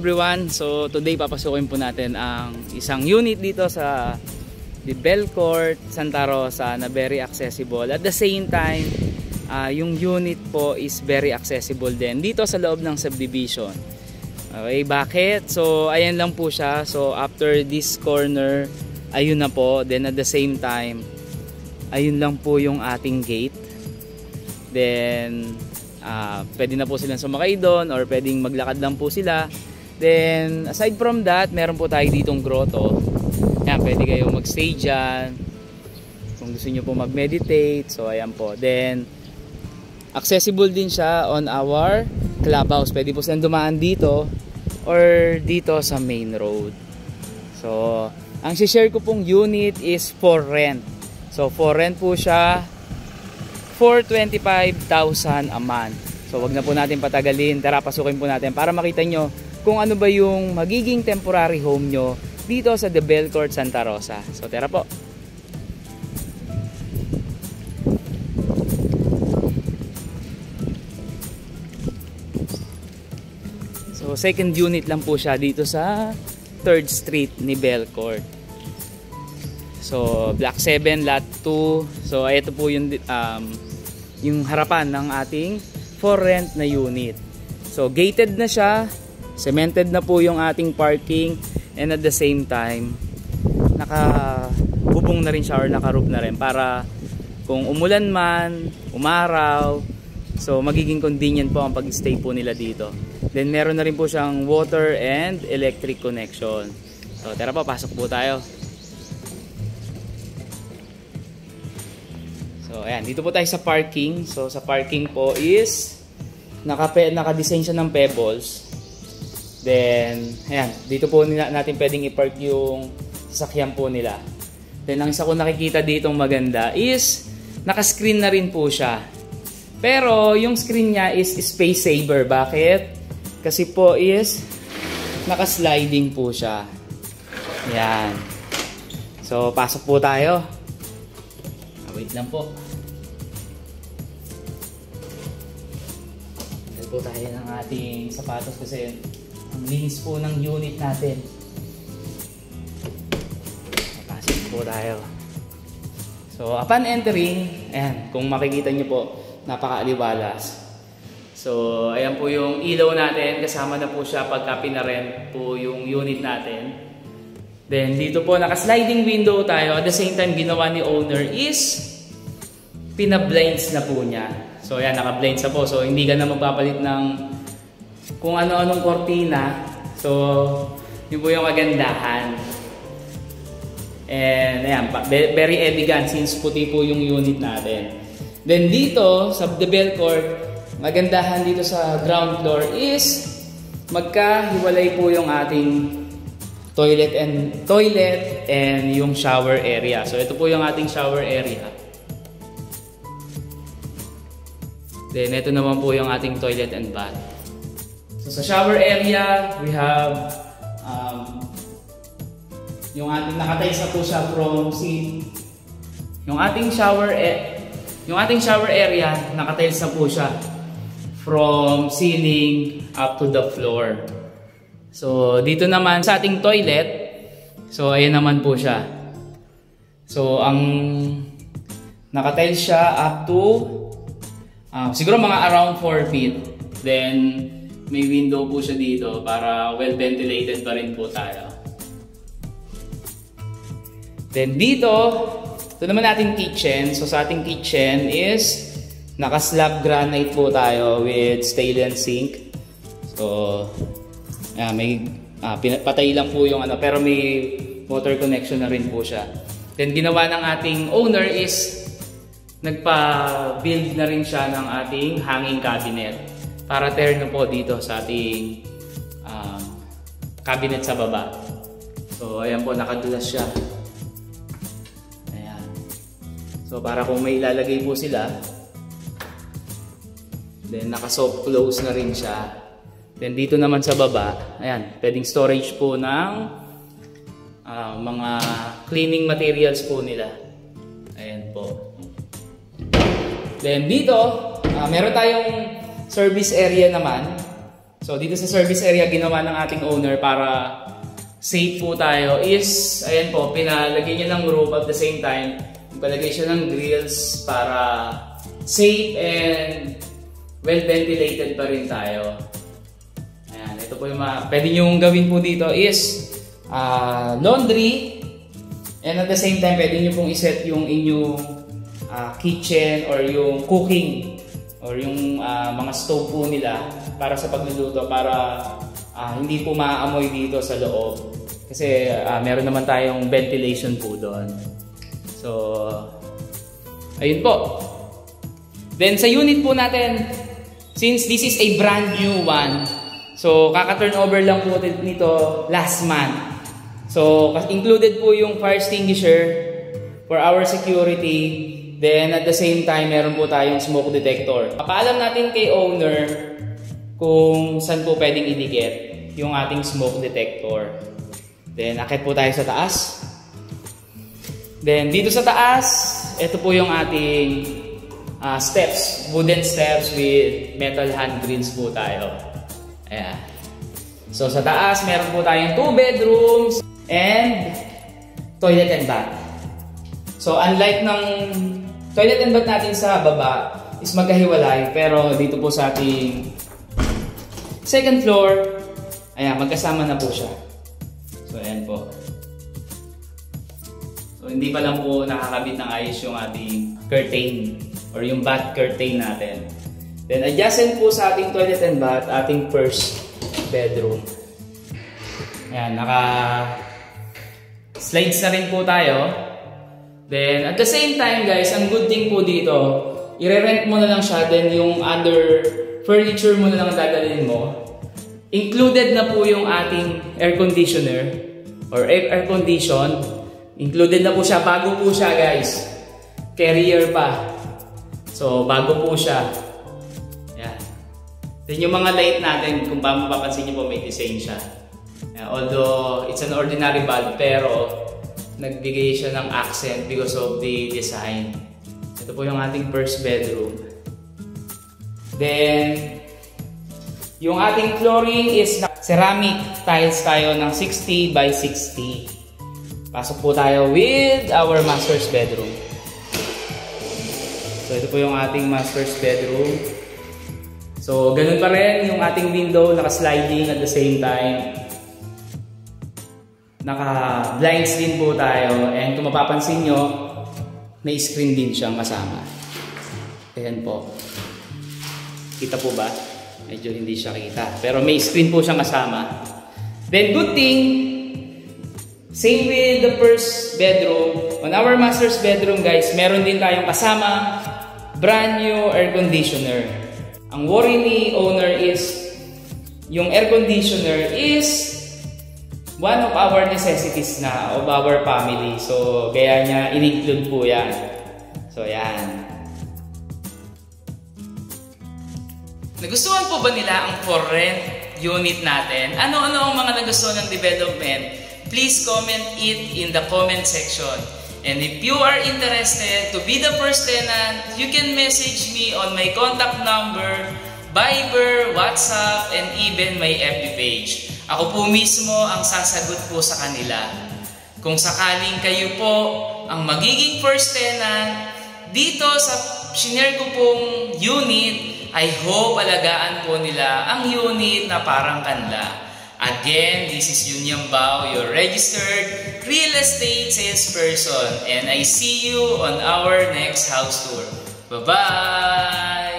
Everyone! So today papasukin po natin ang isang unit dito sa the Belcourt Santa Rosa na very accessible. At the same time, uh, yung unit po is very accessible din dito sa loob ng subdivision. Okay, bakit? So ayan lang po siya. So after this corner, ayun na po. Then at the same time, ayun lang po yung ating gate. Then uh, pwede na po silang sumakay doon or pwedeng maglakad lang po sila then aside from that meron po tayo ditong grotto. Yan pwede kayo magstay dyan. Kung gusto nyo po mag meditate so ayan po. Then accessible din siya on our clubhouse. Pwede po silang dumaan dito or dito sa main road. So ang share ko pong unit is for rent. So for rent po siya for 25,000 a month. So wag na po natin patagalin, tara pasukin po natin. Para makita nyo kung ano ba yung magiging temporary home nyo dito sa The Belcourt Santa Rosa. So tara po. So second unit lang po siya dito sa 3rd Street ni Belcourt. So Block 7, Lot 2. So ito po yung um, yung harapan ng ating for rent na unit. So gated na siya, cemented na po yung ating parking and at the same time naka bubong na rin siya or naka-roof na rin para kung umulan man, umaraw, so magiging convenient po ang pag-stay po nila dito. Then meron na rin po siyang water and electric connection. So tara po, pasok po tayo. So, ayan. Dito po tayo sa parking. So, sa parking po is naka, naka-design siya ng pebbles. Then, ayan. Dito po nila, natin pwedeng i-park yung sasakyan po nila. Then, ang isa ko nakikita ditong maganda is naka-screen na rin po siya. Pero, yung screen niya is space saver. Bakit? Kasi po is naka-sliding po siya. Ayan. So, pasok po tayo. Ah, wait lang po. Dahil po tayo ng ating sapatos kasi linis po ng unit natin. Pasok po tayo. So, upon entering, ayan, kung makikita nyo po, napakaaliwalas. So, ayan po yung ilaw natin. Kasama na po siya pagka pinarent po yung unit natin. Then dito po naka-sliding window tayo. At the same time ginawa ni owner is pina-blinds na po niya. So ayan naka-blinds na po. So hindi ka na magpapalit ng kung ano-anong kortina. So yun po yung kagandahan. And ayan, very elegant since puti po yung unit natin. Then dito sa The Belcourt, magandahan dito sa ground floor is magkahiwalay po yung ating toilet and toilet and yung shower area. So ito po yung ating shower area. Then ito naman po yung ating toilet and bath. So sa shower area, we have um, yung ating nakatiles na po siya from sink. Yung ating shower e yung ating shower area, nakatiles na po siya from ceiling up to the floor. So, dito naman sa ating toilet, so ayan naman po siya. So, ang nakatile siya up to uh, siguro mga around 4 feet. Then, may window po siya dito para well ventilated pa rin po tayo. Then dito, ito naman ating kitchen. So sa ating kitchen is naka-slab granite po tayo with stainless sink. So Uh, may uh, patay lang po yung ano pero may water connection na rin po siya. Then ginawa ng ating owner is nagpa-build na rin siya ng ating hanging cabinet para terno po dito sa ating um, cabinet sa baba. So ayan po nakadulas siya. Ayan. So para kung may ilalagay po sila then naka soft close na rin siya Then dito naman sa baba, ayan, pwedeng storage po ng uh, mga cleaning materials po nila. Ayan po. Then dito, uh, meron tayong service area naman. So dito sa service area ginawa ng ating owner para safe po tayo is, ayan po, pinalagay niya ng roof at the same time, palagay siya ng grills para safe and well ventilated pa rin tayo. Ayan, ito po yung mga, pwede nyo gawin po dito is uh, laundry and at the same time pwede nyo pong iset yung inyong uh, kitchen or yung cooking or yung uh, mga stove po nila para sa pagluluto para uh, hindi po maaamoy dito sa loob. Kasi uh, meron naman tayong ventilation po doon. So ayun po. Then sa unit po natin since this is a brand new one so kaka-turnover lang po nito last month. So included po yung fire extinguisher for our security Then at the same time, meron po tayong smoke detector. Papaalam natin kay owner kung saan po pwedeng idikit yung ating smoke detector. Then akit po tayo sa taas. Then dito sa taas, ito po yung ating uh, steps, wooden steps with metal handrails po tayo. Ayan. So sa taas, meron po tayong two bedrooms and toilet and bath. So unlike ng And bath natin sa baba is magkahiwalay pero dito po sa ating second floor, ayan, magkasama na po siya. So ayan po. So hindi pa lang po nakakabit ng ayos yung ating curtain or yung bath curtain natin. Then adjacent po sa ating toilet and bath, ating first bedroom. Ayan, naka slides na rin po tayo. Then, at the same time guys, ang good thing po dito, i-rent mo na lang siya, then yung under furniture mo na lang dadalhin mo. Included na po yung ating air conditioner or air, condition. Included na po siya, bago po siya guys. Carrier pa. So, bago po siya. Yan. Then yung mga light natin, kung ba mapapansin niyo po, may design siya. Yeah, although, it's an ordinary bulb, pero nagbigay siya ng accent because of the design. Ito po yung ating first bedroom. Then, yung ating flooring is ceramic tiles tayo ng 60 by 60. Pasok po tayo with our master's bedroom. So, ito po yung ating master's bedroom. So, ganun pa rin yung ating window, naka-sliding at the same time naka blinds din po tayo. And kung mapapansin nyo may screen din siyang kasama. Ayan po. Kita po ba? medyo hindi siya kita. Pero may screen po siyang kasama. Then good thing same with the first bedroom. On our master's bedroom guys meron din tayong kasama brand new air conditioner. Ang worry ni owner is yung air conditioner is one of our necessities na of our family. So, kaya niya in-include po yan. So, yan. Nagustuhan po ba nila ang for unit natin? Ano-ano ang mga nagustuhan ng development? Please comment it in the comment section. And if you are interested to be the first tenant, you can message me on my contact number, Viber, WhatsApp, and even my FB page. Ako po mismo ang sasagot po sa kanila. Kung sakaling kayo po ang magiging first tenant dito sa shinare ko pong unit, I hope alagaan po nila ang unit na parang kanla. Again, this is Yunyang Bao, your registered real estate salesperson. And I see you on our next house tour. Bye-bye!